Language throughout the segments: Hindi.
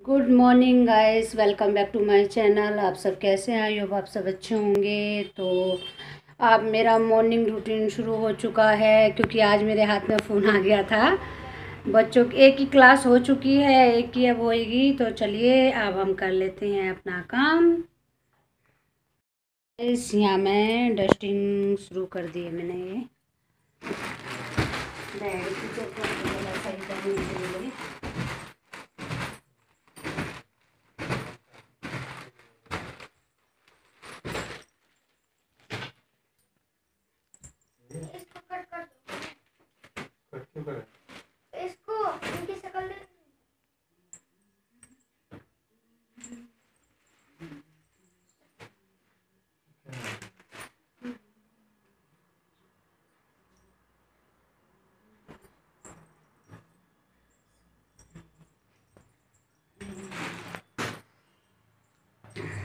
Good morning guys welcome back to my channel आप सब कैसे हैं? होप आप सब अच्छे होंगे। तो अब मेरा मॉर्निंग रूटीन शुरू हो चुका है, क्योंकि आज मेरे हाथ में फ़ोन आ गया था। बच्चों की एक ही क्लास हो चुकी है, एक ही अब होएगी। तो चलिए, अब हम कर लेते हैं अपना काम। इस यहाँ मैं डस्टिंग शुरू कर दी है मैंने ये सही करने के लिए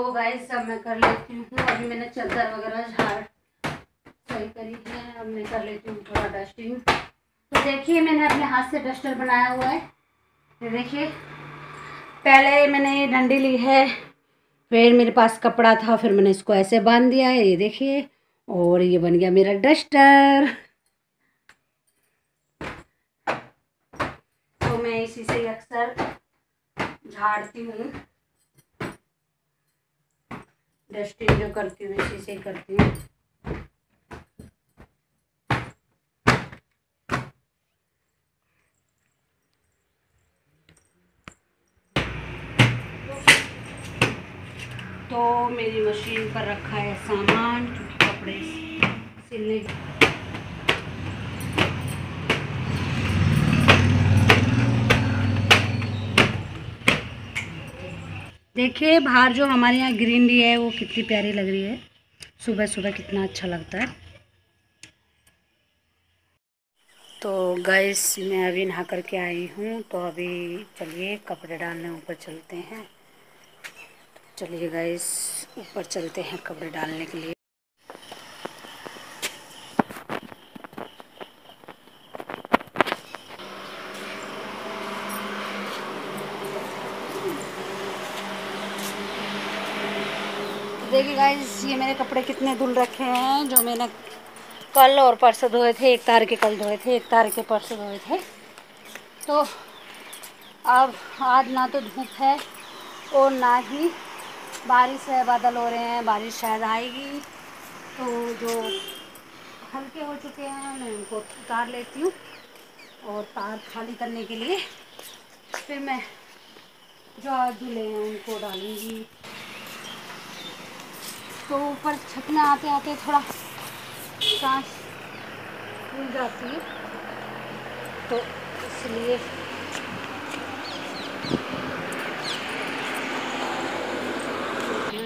तो गाइस सब मैं कर लेती हूँ। अभी मैंने चादर वगैरह झाड़ सही करी है, अब मैं कर लेती हूँ थोड़ा डस्टिंग तो देखिए, मैंने अपने हाथ से डस्टर बनाया हुआ है। ये देखिए, पहले मैंने ये डंडी ली है, फिर मेरे पास कपड़ा था, फिर मैंने इसको ऐसे बाँध दिया है, ये देखिए, और ये बन गया मेरा डस्टर तो मैं इसी से अक्सर झाड़ती हूँ। डस्टिंग जो करती हूँ इसी से करती हूँ। तो मेरी मशीन पर रखा है सामान कपड़े, सिलने। देखिए, बाहर जो हमारे यहाँ ग्रीनरी है, वो कितनी प्यारी लग रही है। सुबह सुबह कितना अच्छा लगता है। तो गैस मैं अभी नहा करके आई हूँ तो अभी चलिए कपड़े डालने, ऊपर चलते हैं। तो चलिए गैस ऊपर चलते हैं कपड़े डालने के लिए देखिए गाइस ये मेरे कपड़े कितने धुल रखे हैं, जो मैंने कल और परसों धोए थे, एक तार के कल धोए थे, एक तार के परसों धोए थे। तो अब आज ना तो धूप है और ना ही बारिश है, बादल हो रहे हैं, बारिश शायद आएगी। तो जो हल्के हो चुके हैं, मैं उनको उतार लेती हूँ और तार खाली करने के लिए फिर मैं जो आज धुले हैं, उनको डालूँगी। तो ऊपर छत में आते आते थोड़ा सांस फूल जाती है। तो इसलिए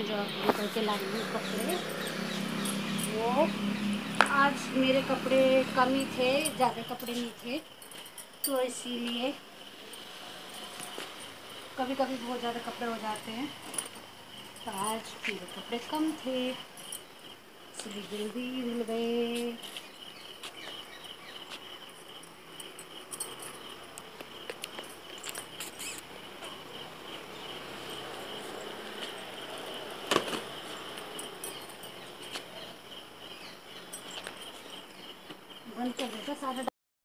जो निकल लाएँगे कपड़े, वो आज मेरे कपड़े कम ही थे, ज़्यादा कपड़े नहीं थे। तो इसीलिए कभी कभी बहुत ज़्यादा कपड़े हो जाते हैं। तो आज मेरे कपड़े कम थे, इसलिए जल्दी धुल गए।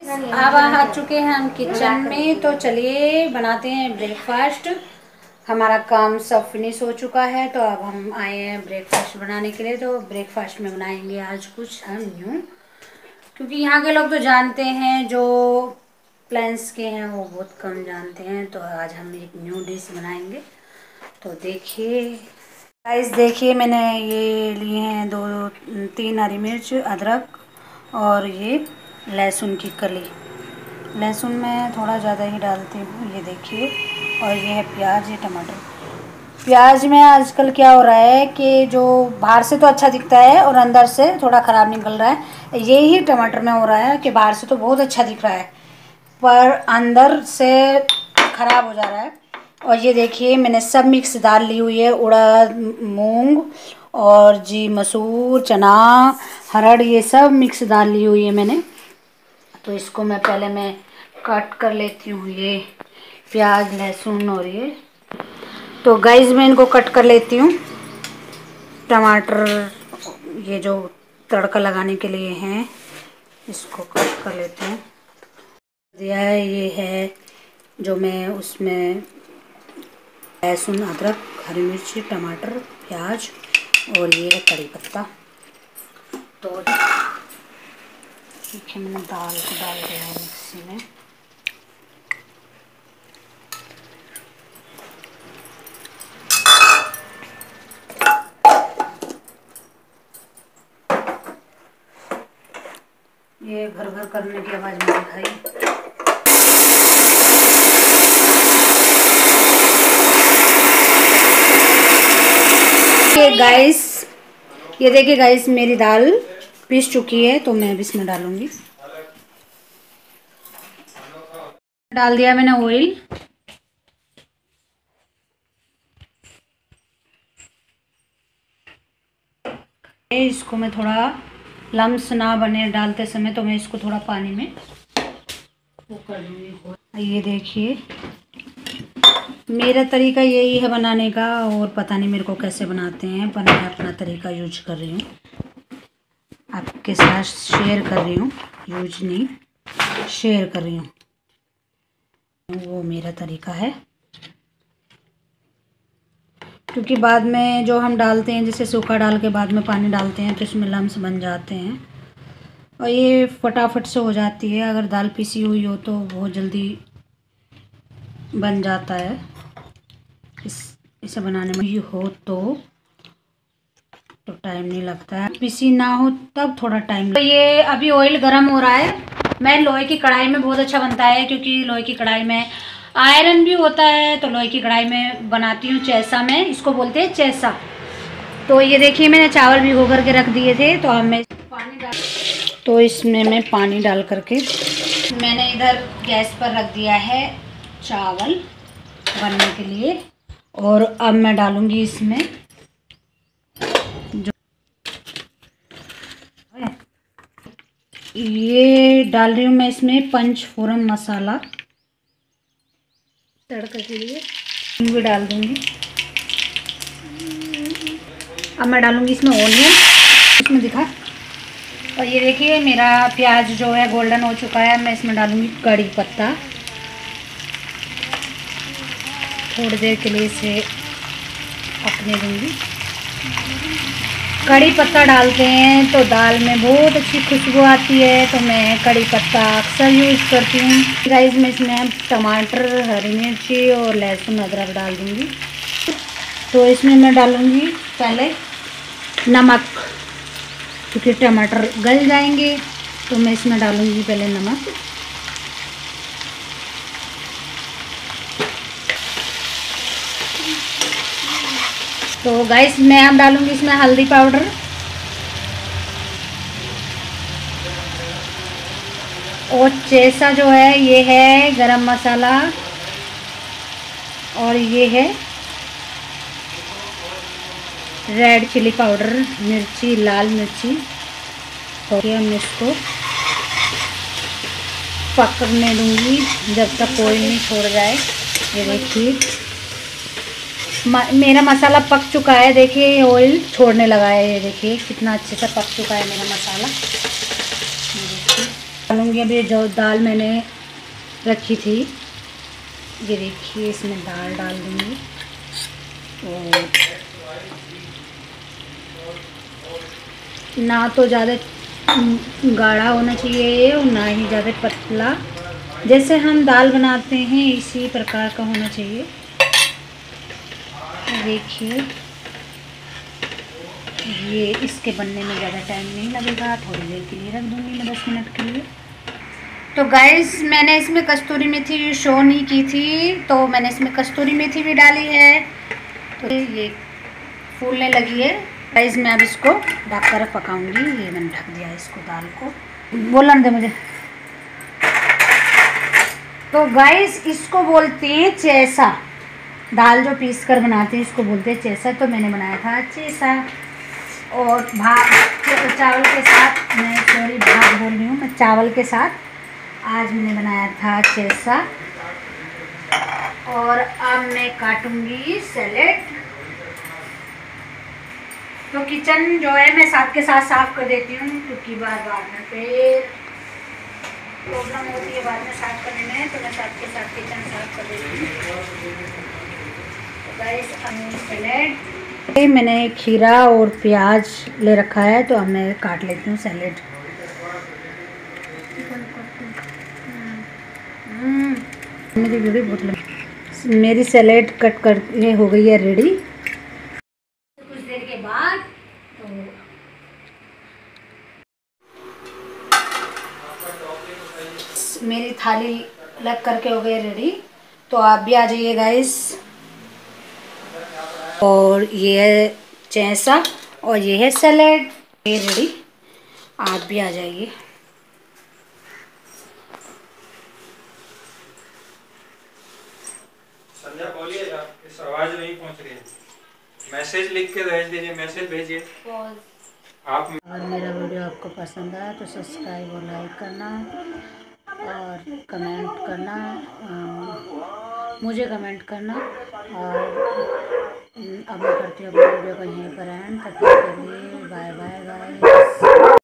अब आ चुके हैं हम किचन में तो चलिए बनाते हैं ब्रेकफास्ट हमारा काम सब फिनिश हो चुका है तो अब हम आए हैं ब्रेकफास्ट बनाने के लिए। तो ब्रेकफास्ट में बनाएँगे आज कुछ हम न्यू। क्योंकि यहाँ के लोग तो जानते हैं, जो प्लान्स के हैं, वो बहुत कम जानते हैं। तो आज हम एक न्यू डिश बनाएँगे। तो देखिए। गाइस देखिए, मैंने ये लिए हैं दो, तीन हरी मिर्च, अदरक और ये लहसुन की कली। लहसुन मैं थोड़ा ज़्यादा ही डालती हूँ, ये देखिए। और ये है प्याज, ये टमाटर। प्याज में आजकल क्या हो रहा है कि जो बाहर से तो अच्छा दिखता है और अंदर से थोड़ा ख़राब निकल रहा है। यही टमाटर में हो रहा है कि बाहर से तो बहुत अच्छा दिख रहा है, पर अंदर से ख़राब हो जा रहा है। और ये देखिए, मैंने सब मिक्स दाल ली हुई है उड़द मूंग और जी मसूर, चना, हरड़, ये सब मिक्स दाल ली हुई है मैंने। तो इसको मैं पहले मैं कट कर लेती हूँ ये। प्याज, लहसुन और ये। तो गाइस मैं इनको कट कर लेती हूँ। टमाटर, ये जो तड़का लगाने के लिए हैं, इसको कट कर लेती हूँ। दिया है, ये है, जो मैं उसमें लहसुन, अदरक, हरी मिर्ची, टमाटर, प्याज और ये है कड़ी पत्ता। तो मैंने दाल को डाल दिया है मिक्सी में। ये घर घर करने की आवाज़ में दिखाई। गाइस ये देखिए गाइस मेरी दाल पीस चुकी है तो मैं अब इसमें डालूँगी। डाल दिया मैंने ऑयल इसको मैं थोड़ा लम्स ना बने डालते समय तो मैं इसको थोड़ा पानी में वो कर दूँगी ये देखिए, मेरा तरीका यही है बनाने का और पता नहीं मेरे को कैसे बनाते हैं, पर मैं अपना तरीका यूज़ कर रही हूँ। आपके साथ शेयर कर रही हूँ, यूज़ नहीं शेयर कर रही हूँ। वो मेरा तरीका है। क्योंकि बाद में जो हम डालते हैं, जैसे सूखा डाल के बाद में पानी डालते हैं तो इसमें लम्स बन जाते हैं। और ये फटाफट से हो जाती है। अगर दाल पीसी हुई हो तो बहुत जल्दी बन जाता है। इस, इसे बनाने में ही हो तो तो टाइम नहीं लगता है। पीसी ना हो, तब थोड़ा टाइम तो ये अभी ऑयल गर्म हो रहा है। मैं लोहे की कढ़ाई में बहुत अच्छा बनता है, क्योंकि लोहे की कढ़ाई में आयरन भी होता है तो लोहे की कढ़ाई में बनाती हूँ चैसा में, इसको बोलते हैं चैसा। तो ये देखिए, मैंने चावल भिगो करके रख दिए थे तो अब मैं पानी डाल तो इसमें मैं पानी डाल करके मैंने इधर गैस पर रख दिया है चावल बनने के लिए, और अब मैं डालूँगी इसमें जो ये डाल रही हूँ मैं इसमें पंच फोरन मसाला। तड़का के लिए नींबू डाल दूँगी। अब मैं डालूँगी इसमें ओनियन इसमें दिखा। और ये देखिए, मेरा प्याज जो है गोल्डन हो चुका है। मैं इसमें डालूँगी कड़ी पत्ता। थोड़ी देर के लिए इसे अपने दूँगी। कड़ी पत्ता डालते हैं तो दाल में बहुत अच्छी खुशबू आती है तो मैं कड़ी पत्ता अक्सर यूज़ करती हूँ। गाइस में इसमें टमाटर, हरी मिर्ची और लहसुन अदरक डाल दूँगी। तो इसमें मैं डालूँगी पहले नमक, क्योंकि टमाटर गल जाएँगे तो मैं इसमें डालूँगी पहले नमक। तो गाइस मैं अब डालूँगी इसमें हल्दी पाउडर और चेसा जो है, ये है गरम मसाला। और ये है रेड चिली पाउडर मिर्ची, लाल मिर्ची। तो ये हम इसको पकड़ने दूँगी जब तक कोई नहीं छोड़ जाए। ये देखिए। मेरा मसाला पक चुका है, देखिए ऑयल छोड़ने लगा है, ये देखिए, कितना अच्छे से पक चुका है मेरा मसाला। डालूँगी अभी जो दाल मैंने रखी थी, ये देखिए, इसमें दाल डाल दूँगी। और ना तो ज़्यादा गाढ़ा होना चाहिए और ना ही ज़्यादा पतला। जैसे हम दाल बनाते हैं, इसी प्रकार का होना चाहिए। देखिए। ये इसके बनने में ज़्यादा टाइम नहीं लगेगा, थोड़ी देर के लिए रख दूँगी मैं दस मिनट के लिए। तो गाइस मैंने इसमें कस्तूरी मेथी शो नहीं की थी तो मैंने इसमें कस्तूरी मेथी भी डाली है। तो ये फूलने लगी है। गाइस मैं अब इसको ढक कर पकाऊँगी। ये मैंने ढक दिया इसको दाल को। बोलन दे मुझे। तो गाइस इसको बोलते हैं चैसा। दाल जो पीस कर बनाते हैं, इसको बोलते हैं चैसा तो मैंने बनाया था चैसा। और भात चावल के साथ मैं सॉरी, भात बोल रही हूँ, मैं चावल के साथ आज मैंने बनाया था चैसा। और अब मैं काटूँगी सैलेड। तो किचन जो है, मैं साथ के साथ साफ़ कर देती हूँ, क्योंकि बार बार में फिर प्रॉब्लम होती है बाद में साफ़ करने में तो मैं साथ के साथ किचन साफ़ कर देती हूँ। सैलेड मैंने खीरा और प्याज ले रखा है तो अब मैं काट लेती हूँ सैलेड। हम्म, मेरी वीडियो बहुत मेरी सैलेड कट कर ये हो गई है रेडी कुछ देर के बाद तो मेरी थाली लग करके हो गई रेडी तो आप भी आ जाइए गाइस और ये है चैसा और ये है सैलेड। ये रेडी। आप भी आ जाइए। आवाज़ नहीं पहुँच रही है। मैसेज लिख के भेज दीजिए मैसेज भेजिए। आप अगर मेरा वीडियो आपको पसंद आया तो सब्सक्राइब और लाइक करना और कमेंट करना मुझे कमेंट करना और अब करते हैं अपने वीडियो को यहीं पर एंड, तब तक के लिए बाय बाय गाइस